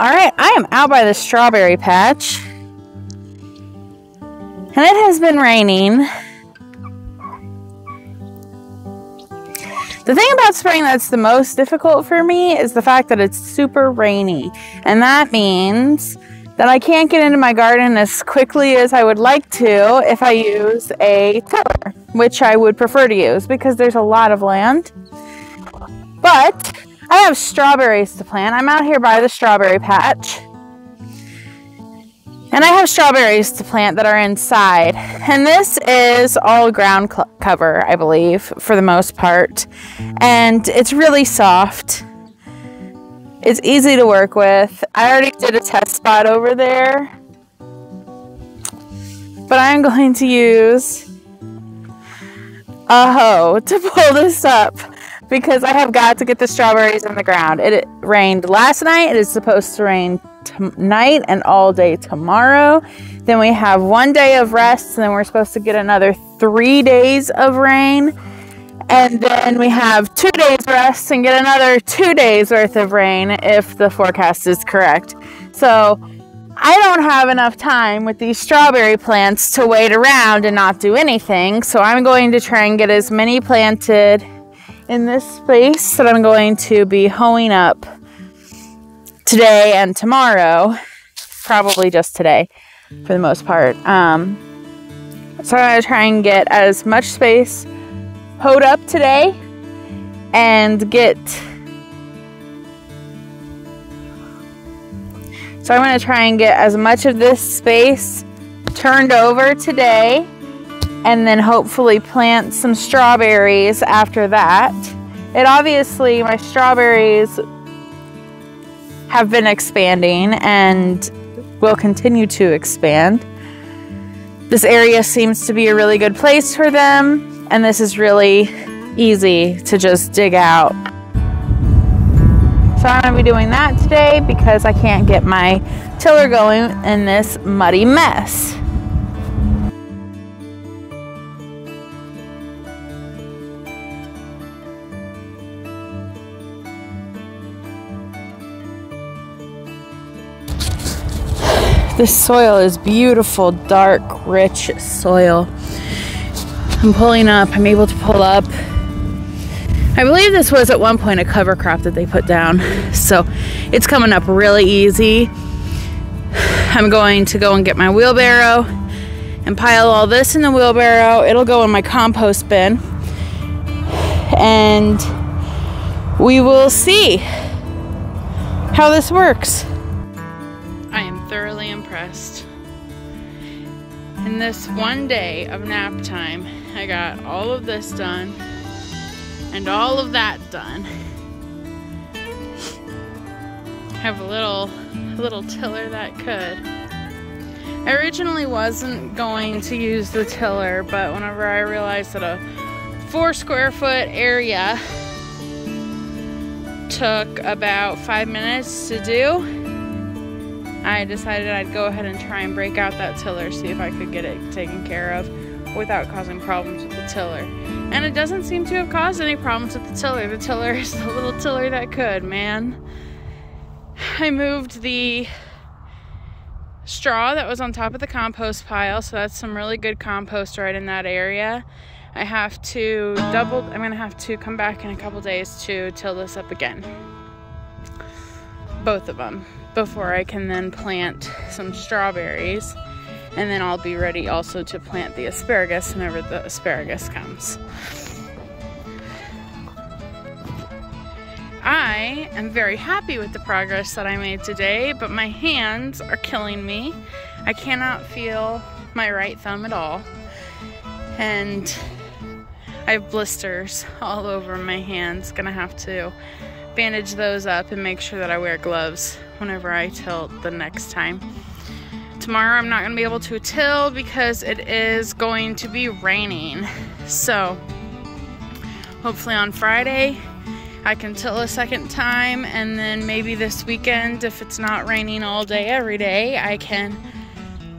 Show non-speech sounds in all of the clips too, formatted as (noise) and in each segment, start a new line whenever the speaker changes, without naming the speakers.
All right, I am out by the strawberry patch. And it has been raining. The thing about spring that's the most difficult for me is the fact that it's super rainy. And that means that I can't get into my garden as quickly as I would like to if I use a tiller, which I would prefer to use because there's a lot of land. But I have strawberries to plant. I'm out here by the strawberry patch. And I have strawberries to plant that are inside. And this is all ground cover, I believe, for the most part. And it's really soft. It's easy to work with. I already did a test spot over there. But I'm going to use a hoe to pull this up because I have got to get the strawberries in the ground. It, rained last night. It is supposed to rain tonight and all day tomorrow. Then we have one day of rest, and then we're supposed to get another three days of rain. And then we have two days rest and get another two days worth of rain if the forecast is correct. So I don't have enough time with these strawberry plants to wait around and not do anything. So I'm going to try and get as many planted in this space that I'm going to be hoeing up today and tomorrow. Probably just today for the most part. Um, so I'm going to try and get as much space hoed up today and get so I'm going to try and get as much of this space turned over today and then hopefully plant some strawberries after that. It obviously, my strawberries have been expanding and will continue to expand. This area seems to be a really good place for them and this is really easy to just dig out. So I'm to be doing that today because I can't get my tiller going in this muddy mess. This soil is beautiful, dark, rich soil. I'm pulling up. I'm able to pull up. I believe this was at one point a cover crop that they put down. So it's coming up really easy. I'm going to go and get my wheelbarrow and pile all this in the wheelbarrow. It'll go in my compost bin. And we will see how this works. Thoroughly impressed. In this one day of nap time, I got all of this done and all of that done. Have a little little tiller that could. I originally wasn't going to use the tiller, but whenever I realized that a four square foot area took about five minutes to do, I decided I'd go ahead and try and break out that tiller, see if I could get it taken care of without causing problems with the tiller. And it doesn't seem to have caused any problems with the tiller. The tiller is the little tiller that could, man. I moved the straw that was on top of the compost pile, so that's some really good compost right in that area. I have to double, I'm gonna have to come back in a couple days to till this up again. Both of them before I can then plant some strawberries and then I'll be ready also to plant the asparagus whenever the asparagus comes. I am very happy with the progress that I made today, but my hands are killing me. I cannot feel my right thumb at all. And I have blisters all over my hands. Gonna have to bandage those up and make sure that I wear gloves whenever I tilt the next time. Tomorrow I'm not going to be able to till because it is going to be raining. So hopefully on Friday I can till a second time and then maybe this weekend if it's not raining all day every day I can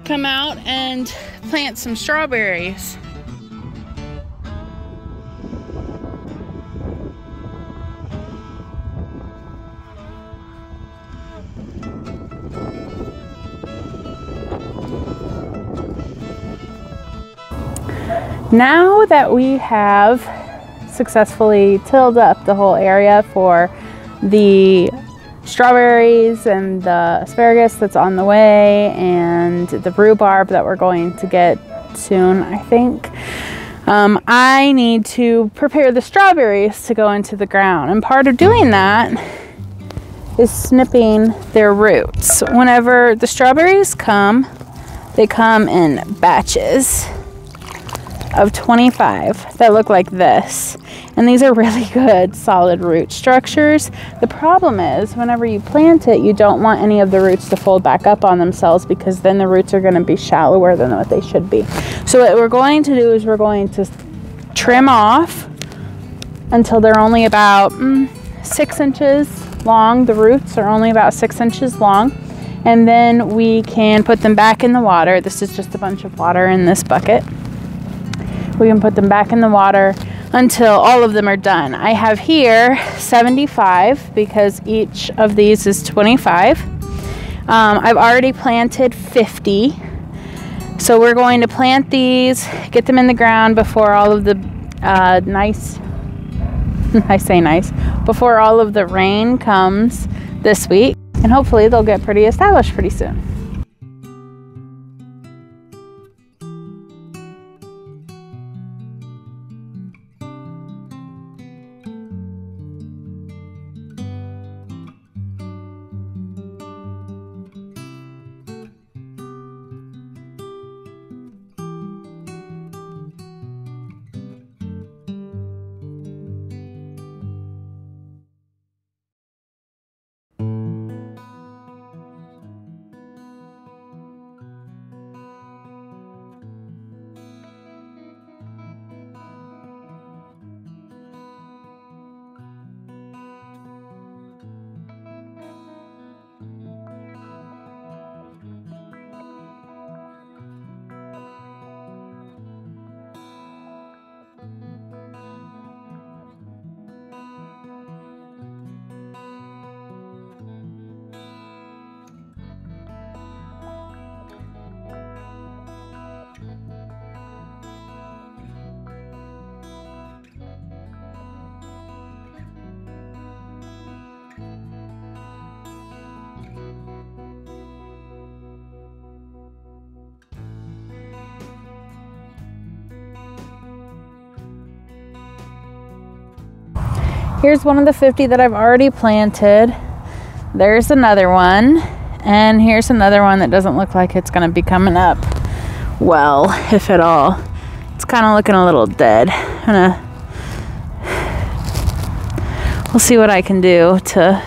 come out and plant some strawberries. Now that we have successfully tilled up the whole area for the strawberries and the asparagus that's on the way and the rhubarb that we're going to get soon, I think. Um, I need to prepare the strawberries to go into the ground. And part of doing that is snipping their roots. Whenever the strawberries come, they come in batches of 25 that look like this. And these are really (laughs) good solid root structures. The problem is whenever you plant it, you don't want any of the roots to fold back up on themselves because then the roots are going to be shallower than what they should be. So what we're going to do is we're going to trim off until they're only about mm, six inches long. The roots are only about six inches long. And then we can put them back in the water. This is just a bunch of water in this bucket. We can put them back in the water until all of them are done. I have here 75 because each of these is 25. Um, I've already planted 50. So we're going to plant these, get them in the ground before all of the uh, nice, (laughs) I say nice, before all of the rain comes this week. And hopefully they'll get pretty established pretty soon. Here's one of the 50 that I've already planted. There's another one. And here's another one that doesn't look like it's going to be coming up well, if at all. It's kind of looking a little dead. I'm gonna we'll see what I can do to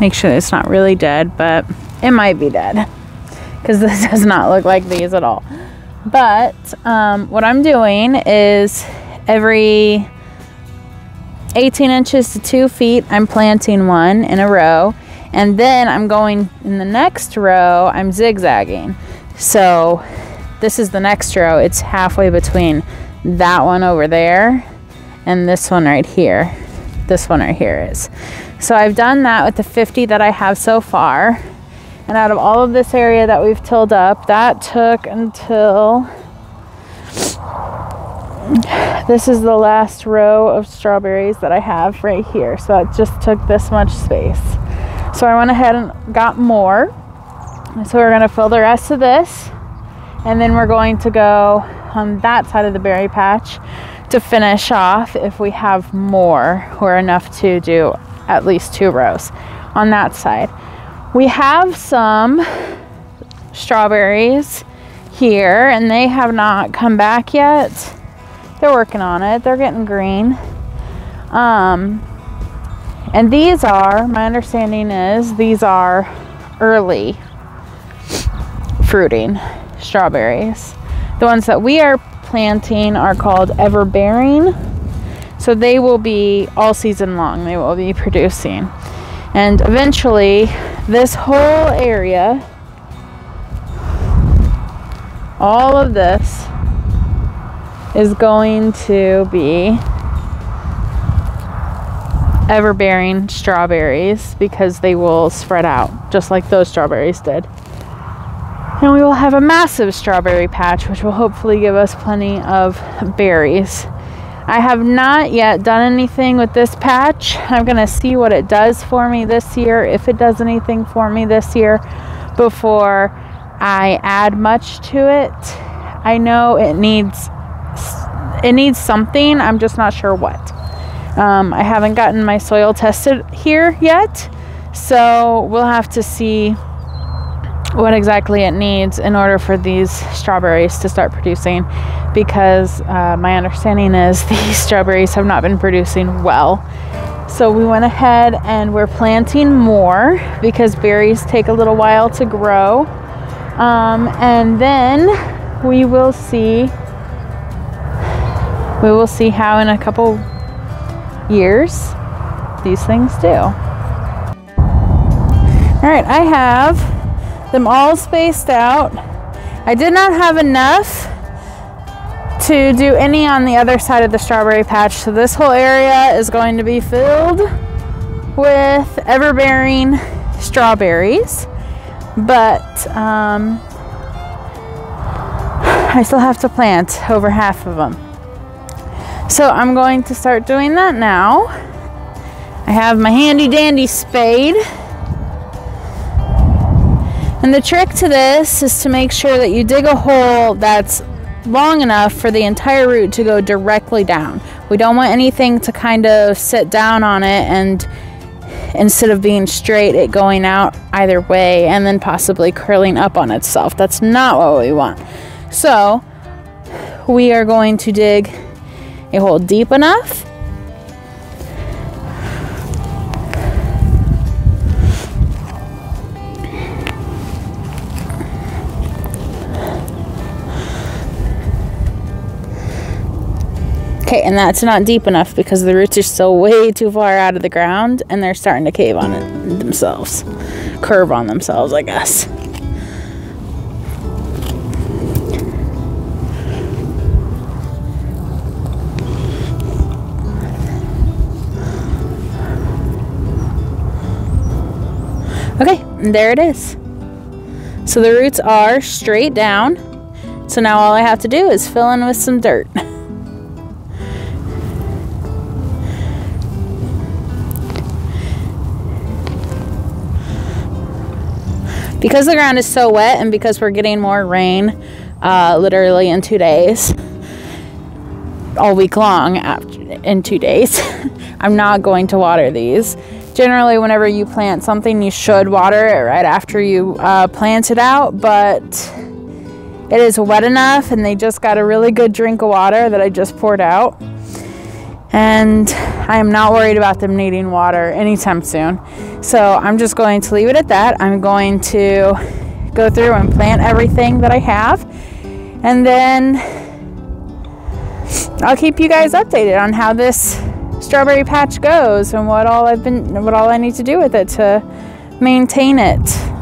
make sure it's not really dead, but it might be dead because this (laughs) does not look like these at all. But um, what I'm doing is every 18 inches to two feet, I'm planting one in a row. And then I'm going in the next row, I'm zigzagging. So this is the next row. It's halfway between that one over there and this one right here. This one right here is. So I've done that with the 50 that I have so far. And out of all of this area that we've tilled up, that took until this is the last row of strawberries that I have right here. So it just took this much space. So I went ahead and got more. So we're gonna fill the rest of this and then we're going to go on that side of the berry patch to finish off if we have more or enough to do at least two rows on that side. We have some strawberries here and they have not come back yet. They're working on it. They're getting green. Um, and these are, my understanding is, these are early fruiting strawberries. The ones that we are planting are called everbearing. So they will be all season long. They will be producing. And eventually, this whole area, all of this, is going to be ever-bearing strawberries because they will spread out just like those strawberries did. And we will have a massive strawberry patch, which will hopefully give us plenty of berries. I have not yet done anything with this patch. I'm going to see what it does for me this year, if it does anything for me this year, before I add much to it. I know it needs it needs something. I'm just not sure what. Um, I haven't gotten my soil tested here yet, so we'll have to see what exactly it needs in order for these strawberries to start producing because uh, my understanding is (laughs) these strawberries have not been producing well. So we went ahead and we're planting more because berries take a little while to grow. Um, and then we will see we will see how in a couple years these things do. All right, I have them all spaced out. I did not have enough to do any on the other side of the strawberry patch. So this whole area is going to be filled with ever-bearing strawberries. But um, I still have to plant over half of them. So I'm going to start doing that now. I have my handy dandy spade. And the trick to this is to make sure that you dig a hole that's long enough for the entire root to go directly down. We don't want anything to kind of sit down on it and instead of being straight, it going out either way and then possibly curling up on itself. That's not what we want. So we are going to dig a hole deep enough Okay, and that's not deep enough because the roots are still way too far out of the ground and they're starting to cave on it themselves. Curve on themselves, I guess. Okay, there it is. So the roots are straight down. So now all I have to do is fill in with some dirt. because the ground is so wet and because we're getting more rain uh, literally in two days, all week long after, in two days, (laughs) I'm not going to water these generally whenever you plant something you should water it right after you uh, plant it out but it is wet enough and they just got a really good drink of water that I just poured out. And I am not worried about them needing water anytime soon. So I'm just going to leave it at that. I'm going to go through and plant everything that I have. And then I'll keep you guys updated on how this strawberry patch goes and what all I've been what all I need to do with it to maintain it.